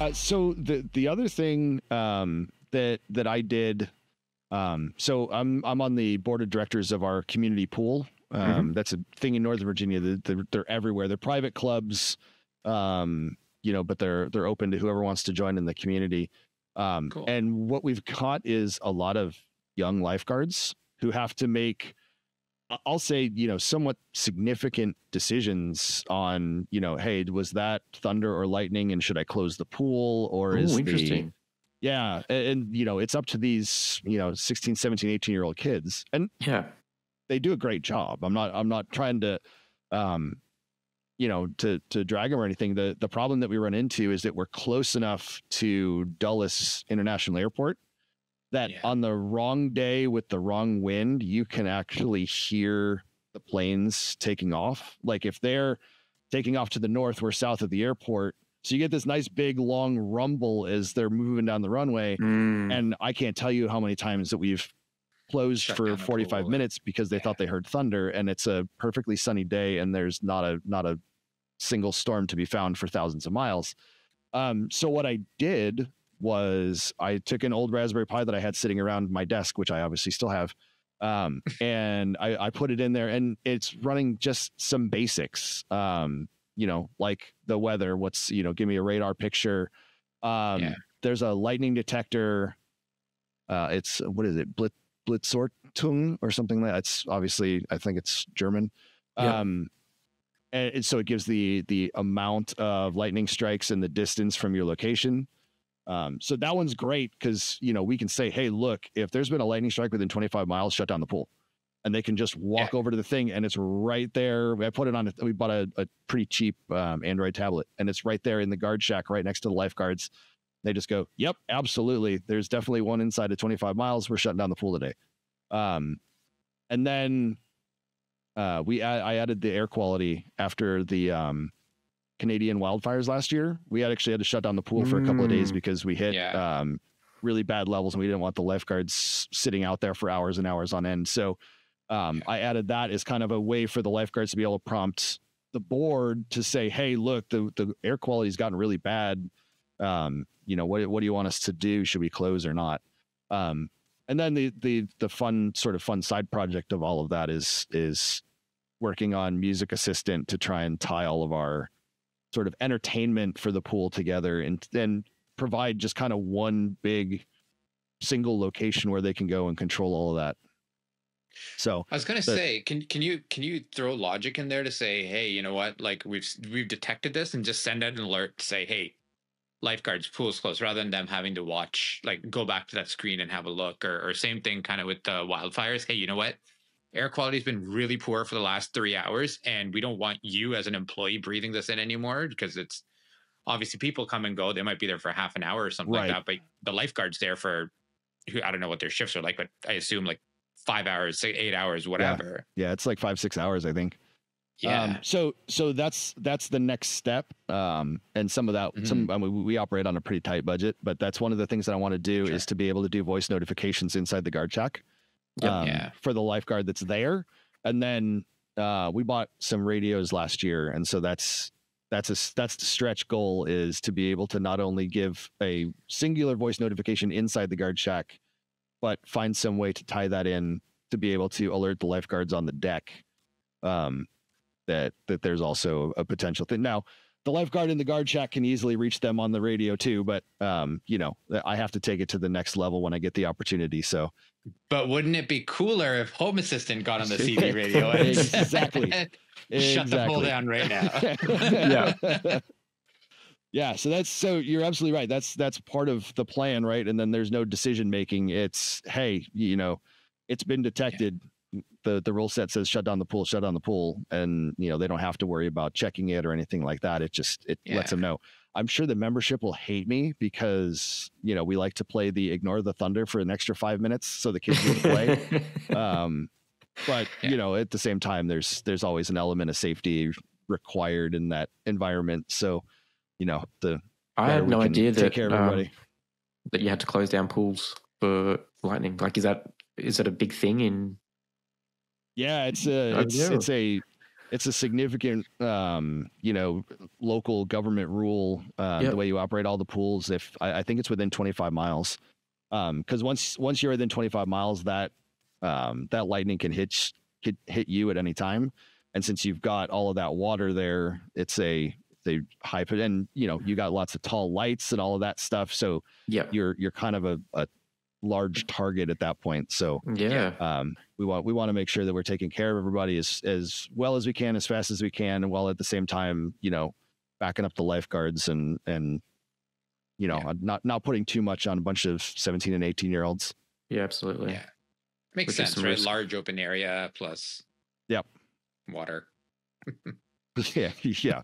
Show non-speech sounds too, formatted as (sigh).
Uh, so the the other thing um, that that I did, um, so I'm I'm on the board of directors of our community pool. Um, Mm-hmm. That's a thing in Northern Virginia. That they're, they're everywhere. They're private clubs, um, you know, but they're they're open to whoever wants to join in the community. Um, Cool. And what we've caught is a lot of young lifeguards who have to make I'll say, you know, somewhat significant decisions on, you know, hey, was that thunder or lightning and should I close the pool or is Oh, the interesting. yeah, and, and you know, it's up to these, you know, 16, 17, 18 year old kids and Yeah. they do a great job. I'm not I'm not trying to um you know to to drag them or anything. The the problem that we run into is that we're close enough to Dulles International Airport that Yeah. on the wrong day with the wrong wind, you can actually hear the planes taking off. Like if they're taking off to the north, we're south of the airport. So you get this nice big long rumble as they're moving down the runway. Mm. And I can't tell you how many times that we've closed Shut for 45 minutes because they Yeah. thought they heard thunder and it's a perfectly sunny day and there's not a not a single storm to be found for thousands of miles. Um, so what I did was I took an old Raspberry Pi that I had sitting around my desk, which I obviously still have, um, (laughs) and I, I put it in there, and it's running just some basics, um, you know, like the weather. What's you know, give me a radar picture. Um, Yeah. There's a lightning detector. Uh, it's what is it, Blitz Blitzortung or something like that. It's obviously I think it's German. Yeah. Um, and and so it gives the the amount of lightning strikes and the distance from your location. Um, so that one's great because you know we can say, hey, look, if there's been a lightning strike within 25 miles, shut down the pool, and they can just walk over to the thing, and it's right there. I put it on. A, we bought a, a pretty cheap um, Android tablet, and it's right there in the guard shack, right next to the lifeguards. They just go, yep, absolutely. There's definitely one inside of 25 miles. We're shutting down the pool today. Um, and then uh, we add, I added the air quality after the um, Canadian wildfires last year. We had actually had to shut down the pool for a couple of days Mm. because we hit Yeah. um, really bad levels and we didn't want the lifeguards sitting out there for hours and hours on end. So um, I added that as kind of a way for the lifeguards to be able to prompt the board to say, "Hey, look, the the air quality's gotten really bad. Um, you know, what what do you want us to do? Should we close or not?" Um, and then the the the fun sort of fun side project of all of that is is working on music assistant to try and tie all of our sort of entertainment for the pool together and then provide just kind of one big single location where they can go and control all of that. So I was gonna say, can can you can you throw logic in there to say, hey, you know what? Like we've we've detected this, and just send out an alert to say, hey, lifeguards, pool's closed, rather than them having to watch, like go back to that screen and have a look, or or same thing, kind of with the wildfires. Hey, you know what? Air quality's been really poor for the last three hours, and we don't want you as an employee breathing this in anymore because it's obviously people come and go. They might be there for half an hour or something Right. like that, but the lifeguard's there for who I don't know what their shifts are like, but I assume like five hours, eight hours, whatever. yeah, it's like five six hours, I think. Yeah. Um, so so that's that's the next step. Um, and some of that, some I mean, we operate on a pretty tight budget, but that's one of the things that I want to do Sure. is to be able to do voice notifications inside the guard check. Yep. um, Yeah. for the lifeguard that's there. And then uh, we bought some radios last year, and so that's that's a that's the stretch goal is to be able to not only give a singular voice notification inside the guard shack, but find some way to tie that in to be able to alert the lifeguards on the deck um, that that there's also a potential thing. Now, the lifeguard in the guard shack can easily reach them on the radio too, but um, you know, I have to take it to the next level when I get the opportunity. So But wouldn't it be cooler if Home Assistant got on the CB (laughs) radio and Exactly. (laughs) shut the pool Exactly. down right now? (laughs) yeah. yeah. So that's so you're absolutely right. That's that's part of the plan, right? And then there's no decision making. It's hey, you know, it's been detected. The the rule set says shut down the pool, shut down the pool, and you know they don't have to worry about checking it or anything like that. It just it lets them know. I'm sure the membership will hate me because you know we like to play the ignore the thunder for an extra five minutes so the kids will play (laughs) um but Yeah. you know at the same time there's there's always an element of safety required in that environment so you know the I had no idea that care um, that you had to close down pools for lightning. Like, is that is that a big thing in? Yeah it's (laughs) a it's it's a it's a significant um you know local government rule uh Yep. the way you operate all the pools if i, I think it's within 25 miles. Um because once once you're within 25 miles that um that lightning can hit hit, hit you at any time. And since you've got all of that water there it's a they high pot- and you know you got lots of tall lights and all of that stuff so yeah you're you're kind of a, a large target at that point so Yeah. um, we want we want to make sure that we're taking care of everybody as as well as we can, as fast as we can, while at the same time, you know, backing up the lifeguards and and you know, Yeah. not not putting too much on a bunch of seventeen and eighteen year olds. Yeah. Absolutely. Yeah. Makes Which sense, right? risk. Large open area plus Yep. water. (laughs) (laughs) yeah, (laughs) yeah.